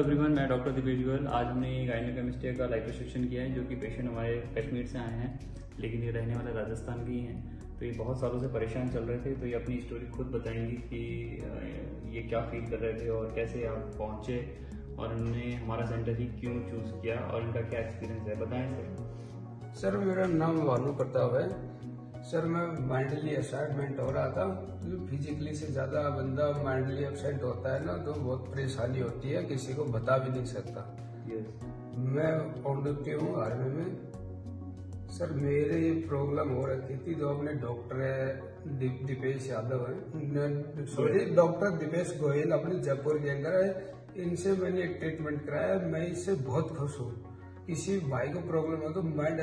Everyone मैं doctor Dipesh Goyal आज हमने गाइनोकेमिस्ट्री का लाइव सेक्शन किया है, जो कि पेशेंट हमारे कश्मीर से आए हैं, लेकिन ये रहने वाले राजस्थान के ही हैं। तो ये बहुत सालों से परेशान चल रहे थे तो ये अपनी स्टोरी खुद बताएँगी कि ये क्या फील कर रहे थे और कैसे आप पहुँचे और उन्होंने हमारा सेंटर ही क्यों चूज़ किया और इनका क्या एक्सपीरियंस है, बताएँ सर। सर, मेरा नाम भानु प्रताप है। सर मैं माइंडली असाइडमेंट हो रहा था। तो फिजिकली से ज़्यादा बंदा माइंडली अपसेट होता है ना तो बहुत परेशानी होती है किसी को बता भी नहीं सकता। मैं पौंडुप्टी हूँ आर्मी में। सर मेरे ये प्रॉब्लम हो रखी थी जो अपने डॉक्टर है दीप- दीपेश यादव है। सॉरी डॉक्टर दीपेश गोयल अपने जयपुर के अंदर है। इनसे मैंने एक ट्रीटमेंट कराया मैं इससे बहुत खुश हूँ। किसी भाई को प्रॉब्लम है तो माइंड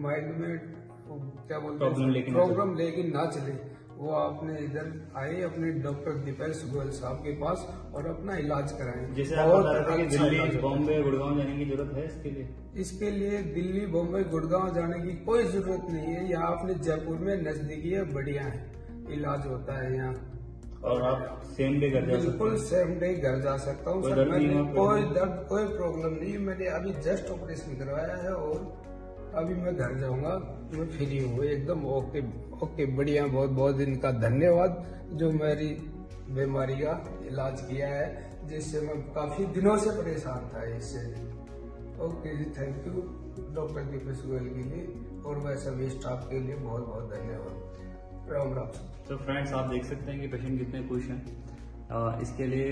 माइंड में क्या बोलते Problem लेके हैं प्रॉब्लम लेकिन ना चले। वो आपने इधर आए अपने डॉक्टर दीपेश गोयल साहब के पास और अपना इलाज कराएँ। जैसे आप बता रहे थे कि अच्छा दिल्ली बॉम्बे गुड़गांव जाने की ज़रूरत है इसके लिए? इसके लिए दिल्ली बॉम्बे गुड़गांव जाने की कोई ज़रूरत नहीं है। यहाँ अपने जयपुर में नजदीकी है बढ़िया है। इलाज होता है यहाँ। और आप सेम डे कर जा बिल्कुल सेम डे घर जा सकता हूँ। कोई दर्द कोई प्रॉब्लम नहीं मैंने अभी जस्ट ऑपरेशन करवाया है और अभी मैं घर जाऊँगा, मैं फ्री हूँ, एकदम ओके ओके बढ़िया, बहुत बहुत इनका धन्यवाद, जो मेरी बीमारी का इलाज किया है, जिससे मैं काफ़ी दिनों से परेशान था इससे। Okay ji thank you doctor Deepesh Goyal के लिए, और मैं सभी स्टाफ के लिए बहुत बहुत धन्यवाद। राम राम। तो फ्रेंड्स आप देख सकते हैं कि पेशेंट कितने खुश हैं। इसके लिए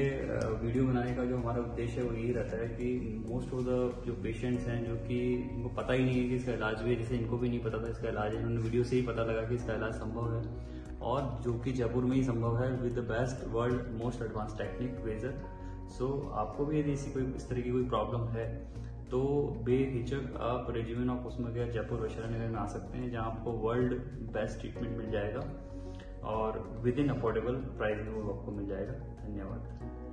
वीडियो बनाने का जो हमारा उद्देश्य है, वो यही रहता है कि मोस्ट ऑफ़ द जो पेशेंट्स हैं, जो कि इनको पता ही नहीं है कि इसका इलाज भी है, जैसे इनको भी नहीं पता था इसका इलाज है इन्होंने वीडियो से ही पता लगा कि इसका इलाज संभव है। और जो कि जयपुर में ही संभव है with the best world most advance technique vaser so आपको भी यदि इसी कोई, इस तरह की कोई प्रॉब्लम है तो बेहिचक आप रेजिमेंट ऑफ़ उसमें जयपुर वैशाली नगर में आ सकते हैं, जहाँ आपको वर्ल्ड बेस्ट ट्रीटमेंट मिल जाएगा। और विद इन अफोर्डेबल प्राइस में वो आपको मिल जाएगा। धन्यवाद।